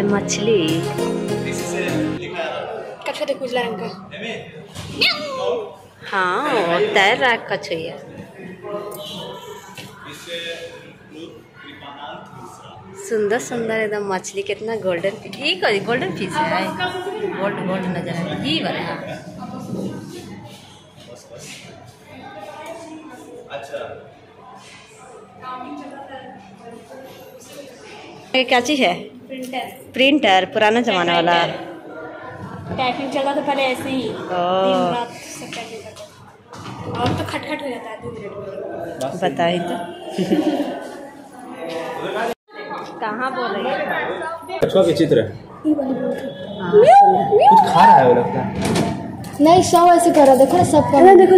है मछली। देखो उजला रंग का। हाँ तैर रहा है कछुआ सुंदर सुंदर एकदम मछली कितना गोल्डन ये कौन गोल्डन फ़िश है गोल्ड गोल्ड नज़र आ रहा है। ये वाला है। ये क्या चीज़ है? प्रिंटर प्रिंटर पुराना जमाना वाला टाइपिंग चल रहा था पहले ऐसे ही। दिन ओ रात सब टाइपिंग करते थे। और तो खटखट हो जाता है दो मिनट तो। कहाँ बोल रही है? कछुआ के चित्र हाँ। कुछ खा रहा है वो लगता है। नहीं सब ऐसे कर रहा देखो ना सब कर रहा देखो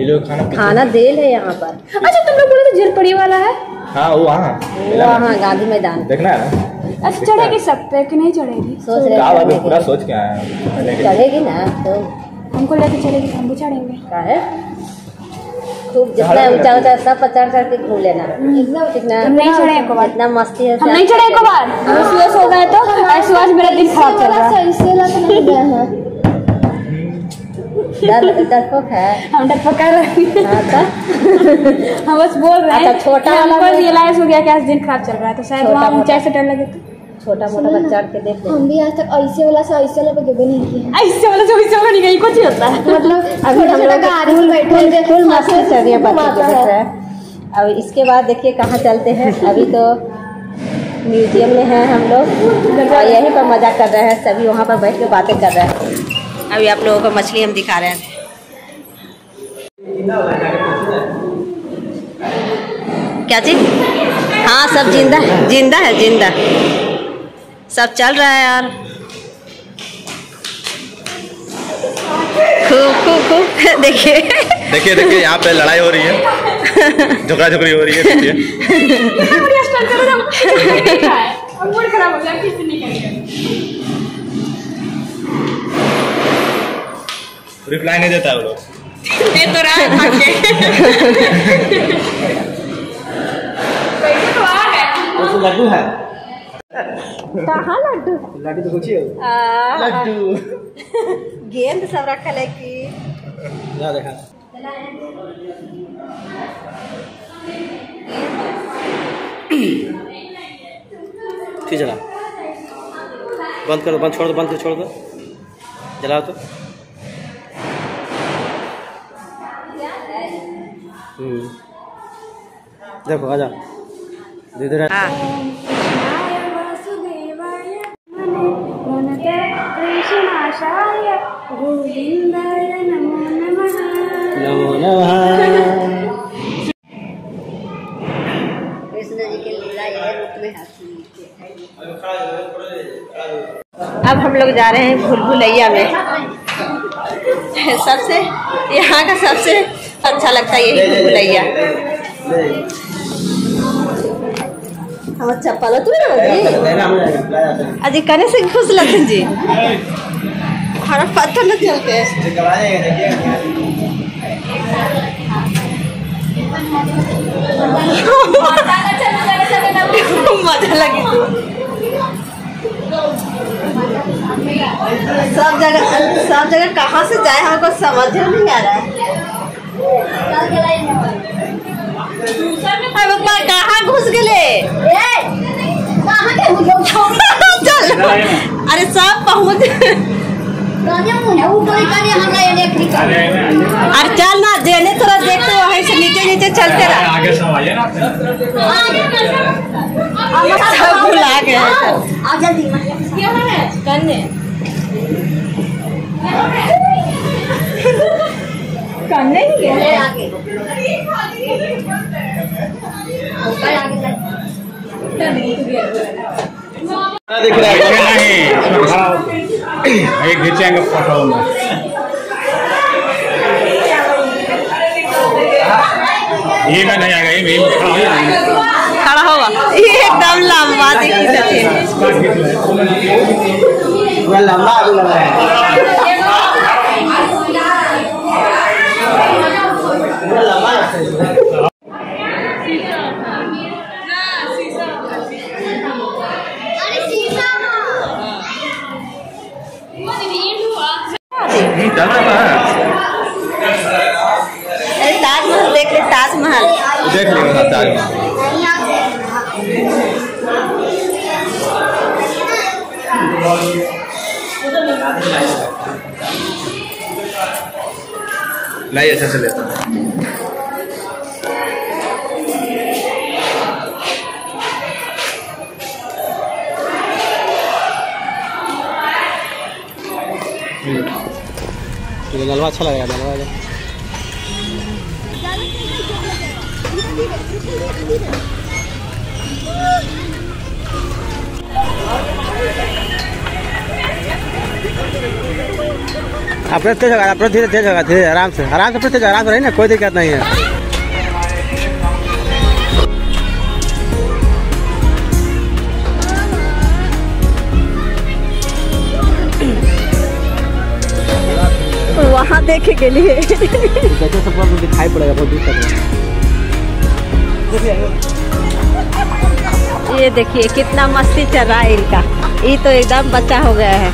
ये लोग खाना खाना देल है यहाँ पर। अच्छा तुम लोग बोले थे झिरपड़ी वाला है? हाँ वो वहाँ। वहाँ गांधी मैदान। देखना है ना? अच्छा चढ़ेगी सब पे कि नहीं चढ़ेगी? सोच रहे हैं अभी पूरा सोच के आया हैं। चढ़ेगी ना तो हमको लेके चलेगी हम भी चढ़ेंगे। का है खूब जितना ऊँचा ऊँचा सब पर चढ़ चढ़ के घूम लेना कितना हम नहीं चढ़े एक बार। कितना मस्ती है हम नहीं चढ़े एक बार। सुबह सो गए तो आज मेरा दिन खराब चल रहा है। डर डरपोक है। हम डर पका रहे हैं। हाँ तो। हम बस बोल रहे हैं अच्छा, छोटा हमको रियलाइज़ हो गया कि आज दिन खराब चल रहा है तो शायद वहाँ ऊंचाई से डर लगे तो। छोटा मोटा बच्चा के देख हम भी आज तक ऐसे वाला से ऐसे वाला पे गए नहीं किए। ऐसे वाला जो ऐसे वाला नहीं गई कुछ होता है। मतलब अभी हम लोग गाड़ी में बैठे फुल हैं, फुल मस्ती साथ में चल रही है बच्चे घुमाता के है। अब इसके बाद देखिए कहाँ चलते हैं। अभी तो म्यूज़ियम में हैं हम लोग। और यहीं पर मज़ा कर रहे हैं। सभी वहाँ पर बैठ के बातें कर रहे हैं। अभी आप लोगों को मछली हम दिखा रहे हैं। क्या चीज़? हाँ सब ज़िंदा है ज़िंदा है ज़िंदा। सब चल रहा है यार। खूब खूब खूब। देखिए। देखिए देखिए यहाँ पे लड़ाई हो रही है। झगड़ा झगड़ी हो रही है देखिए। रिप्लाई नहीं देता है वो लोग। ये तो रहा है के तो आ गए लड्डू है? कहाँ लड्डू? लड्डू तो कुछ ही लड्डू। गेंद सब रखल है कि। जा देखा। ठीक चला। बंद कर दो बंद छोड़ दो बंद कर छोड़ दो। जलाओ तो। देखो आजा धीरे धीरे हाँ। नमो नमः। कृष्ण जी के लीला यह रूप में अब हम लोग जा रहे हैं भूल भुलैया में। सबसे यहाँ का सबसे अच्छा लगता है यही भूल भुलैया अजी कने से घुस लखन जी हमारा पत्थर न चलते मज़ा लगी सब जगह सब जगह कहाँ से जाए हमको समझ में नहीं आ रहा है चल अरे सब पहुँच अरे चल ना जेने थोड़ा देखते वहीं से नीचे नीचे चलते रहा आगे सब भुला गए हैं सब। कन्ने करने। ही गया। दिख रहा है? नहीं हो। खींचेंगे फ़ोटो में। ये में नहीं आएगा ये में खड़ा हो। होगा। ये एकदम लंबा दिखी थी इसका लंबा लग रहा है। ताजमहल देख ले ताजमहल देख ताजमहल नहीं ऐसा चले। तो जलवा अच्छा लगेगा नलवा अपने तेज होगा अपने धीरे तेज होगा धीरे, आराम से। आराम से तेज आराम से रही ना, कोई दिक्कत नहीं है। देखे के लिए जैसे सब आपको दिखाई पड़ेगा बहुत दूर तक। ये देखिए कितना मस्ती चल रहा है इनका। ये तो एकदम बच्चा हो गया है।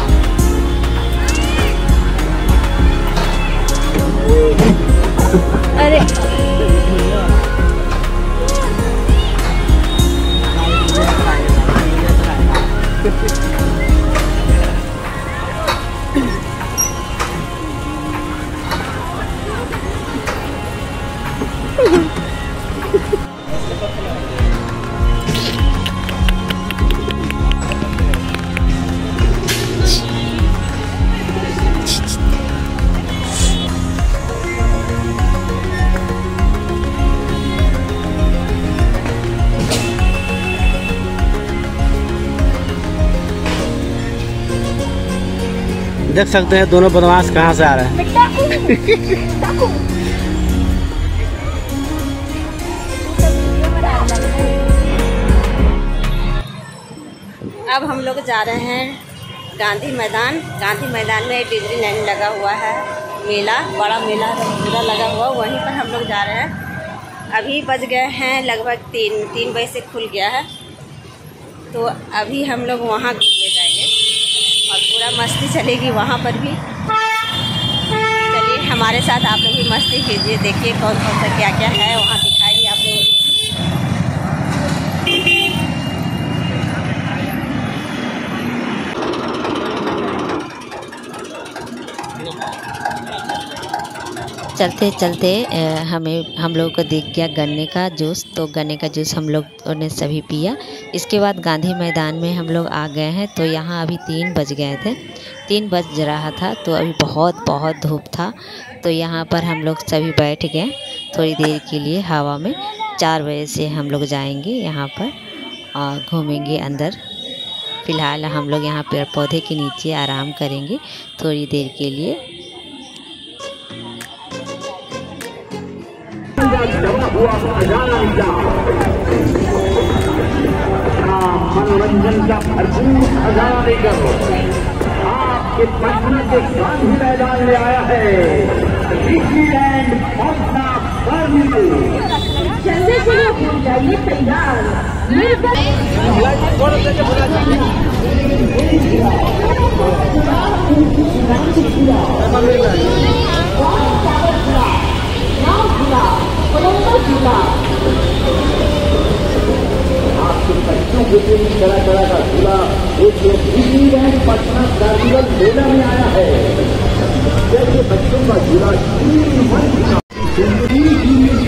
अरे देख सकते हैं दोनों बदमाश कहाँ से आ रहे हैं। अब हम लोग जा रहे हैं गांधी मैदान। गांधी मैदान में डिजनी लैंड लगा हुआ है। मेला, बड़ा मेला मेला लगा हुआ, वहीं पर हम लोग जा रहे हैं। अभी बज गए हैं लगभग तीन तीन बजे से खुल गया है। तो अभी हम लोग वहाँ और पूरा मस्ती चलेगी वहाँ पर भी। चलिए हमारे साथ आप लोग भी मस्ती कीजिए, देखिए कौन कौन सा क्या क्या है वहाँ दिखाएँगे आप लोगों को चलते चलते हमें, हम लोगों को दिख गया गन्ने का जूस। तो गन्ने का जूस हम लोग ने सभी पिया। इसके बाद गांधी मैदान में हम लोग आ गए हैं। तो यहाँ अभी तीन बज गए थे। तीन बज रहा था। तो अभी बहुत बहुत धूप था। तो यहाँ पर हम लोग सभी बैठ गए थोड़ी देर के लिए हवा में। चार बजे से हम लोग जाएँगे यहाँ पर और घूमेंगे अंदर। फ़िलहाल हम लोग यहाँ पेड़ पौधे के नीचे आराम करेंगे थोड़ी देर के लिए। मनोरंजन का भरपूर खजाना लेकर आपके पटना के गांधी मैदान में आया है डिज्नीलैंड पटना कार्निवल आपके बच्चों के लिए तरह तरह का झूला एक डिज्नीलैंड पटना कार्निवल मेला में आया है जैसे बच्चों का झूला मन का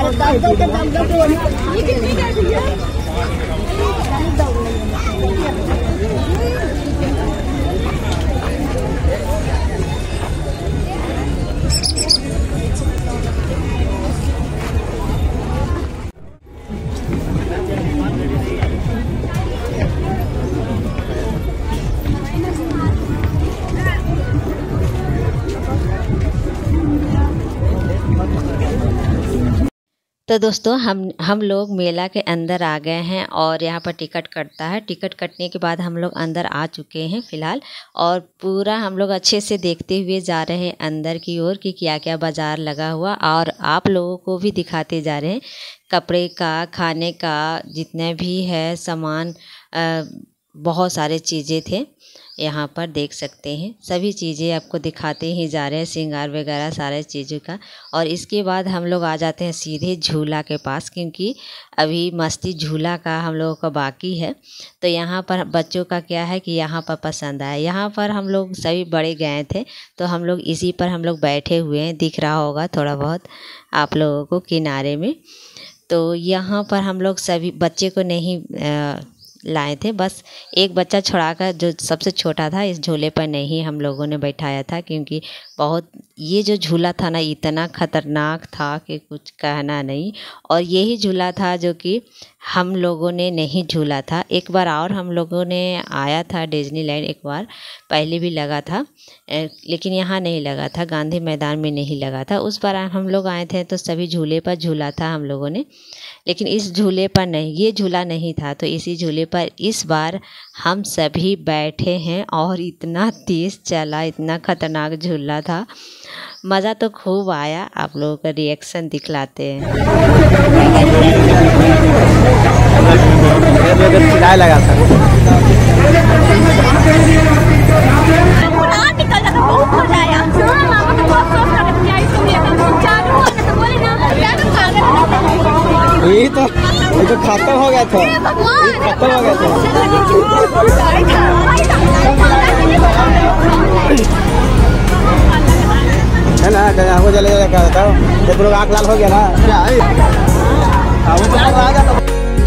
अरे दम दस के दम दम के तो दोस्तों, हम हम लोग मेला के अंदर आ गए हैं और यहाँ पर टिकट कटता है। टिकट कटने के बाद हम लोग अंदर आ चुके हैं फ़िलहाल और पूरा हम लोग अच्छे से देखते हुए जा रहे हैं अंदर की ओर कि क्या क्या बाज़ार लगा हुआ और आप लोगों को भी दिखाते जा रहे हैं। कपड़े का, खाने का, जितने भी है सामान बहुत सारे चीज़ें थे। यहाँ पर देख सकते हैं। सभी चीज़ें आपको दिखाते ही जा रहे हैं श्रृंगार वगैरह सारे चीज़ों का। और इसके बाद हम लोग आ जाते हैं सीधे झूला के पास क्योंकि अभी मस्ती झूला का हम लोगों का बाकी है। तो यहाँ पर बच्चों का क्या है कि यहाँ पर पसंद आया। यहाँ पर हम लोग सभी बड़े गए थे तो हम लोग इसी पर हम लोग बैठे हुए हैं। दिख रहा होगा थोड़ा बहुत आप लोगों को किनारे में। तो यहाँ पर हम लोग सभी बच्चे को नहीं अ, लाए थे। बस एक बच्चा छोड़ा कर जो सबसे छोटा था, इस झूले पर नहीं हम लोगों ने बैठाया था क्योंकि बहुत ये जो झूला था ना, इतना ख़तरनाक था कि कुछ कहना नहीं। और यही झूला था जो कि हम लोगों ने नहीं झूला था। एक बार और हम लोगों ने आया था डिज्नीलैंड एक बार, पहले भी लगा था लेकिन यहाँ नहीं लगा था, गांधी मैदान में नहीं लगा था। उस बार हम लोग आए थे तो सभी झूले पर झूला था हम लोगों ने, लेकिन इस झूले पर नहीं, ये झूला नहीं था। तो इसी झूले पर इस बार हम सभी बैठे हैं और इतना तेज़ चला, इतना ख़तरनाक झूला था मज़ा तो खूब आया। आप लोगों का रिएक्शन दिखलाते हैं। तो यही ये तो खत्म हो गया था। खत्म हो गया था। आपको चले क्या बताओ? जब लोग आँख लाल हो गया ना। हाँ,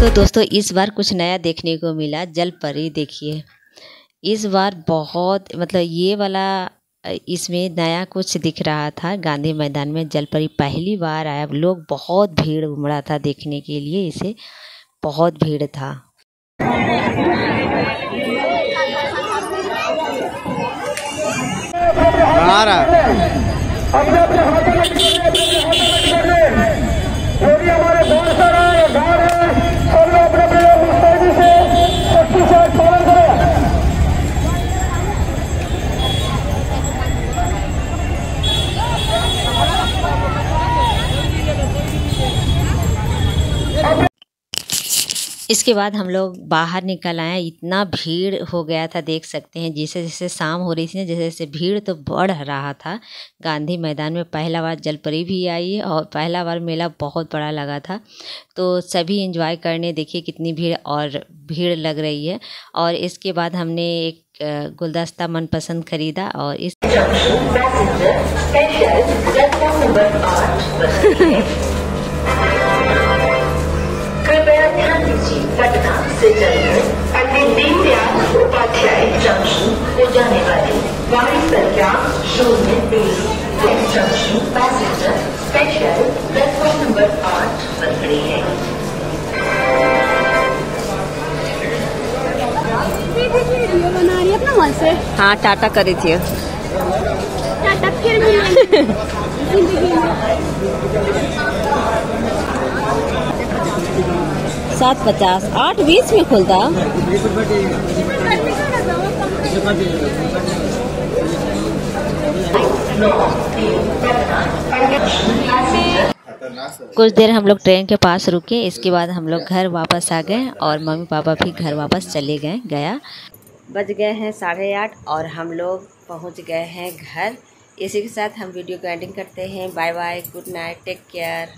तो तो दोस्तों इस बार कुछ नया देखने को मिला जल परी देखिए। इस बार बहुत मतलब ये वाला इसमें नया कुछ दिख रहा था गांधी मैदान में जल परी पहली बार आया। लोग बहुत भीड़ उमड़ा था देखने के लिए इसे बहुत भीड़ था। आ रहा इसके बाद हम लोग बाहर निकल आए इतना भीड़ हो गया था देख सकते हैं जैसे जैसे शाम हो रही थी ना जैसे जैसे भीड़ तो बढ़ रहा था। गांधी मैदान में पहला बार जलपरी भी आई और पहला बार मेला बहुत बड़ा लगा था। तो सभी एंजॉय करने देखिए कितनी भीड़ और भीड़ लग रही है। और इसके बाद हमने एक गुलदस्ता मनपसंद खरीदा और इस चलकर पंडित दीनदयाल उपाध्याय जंक्शन को जाने वाली। गाड़ी संख्या शून्य तीन junction passenger special platform number आठ पर खड़ी है। बना रही है अपना मन से हाँ टाटा करी थी। टाटा फिर मिलेंगे ज़िंदगी में सात पचास। आठ बीस में खुलता। कुछ देर हम लोग ट्रेन के पास रुके, इसके बाद हम लोग घर वापस आ गए और मम्मी पापा भी घर वापस चले गए, गया। बज गए हैं साढ़े आठ और हम लोग पहुँच गए हैं घर। इसी के साथ हम वीडियो को एंडिंग करते हैं। Bye bye good night take care